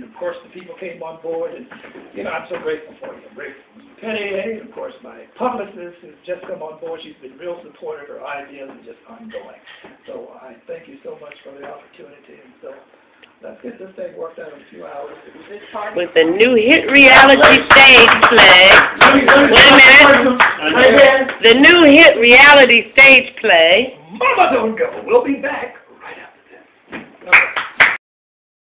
and of course, the people came on board, and, you know, I'm so grateful for you. I'm grateful for Penny, and of course, my publicist has just come on board. She's been real supportive. Her ideas are just ongoing. So uh, I thank you so much for the opportunity, and so let's get this thing worked out in a few hours. With the new hit reality stage play. Wait a minute. The new hit reality stage play. Mama don't go. We'll be back.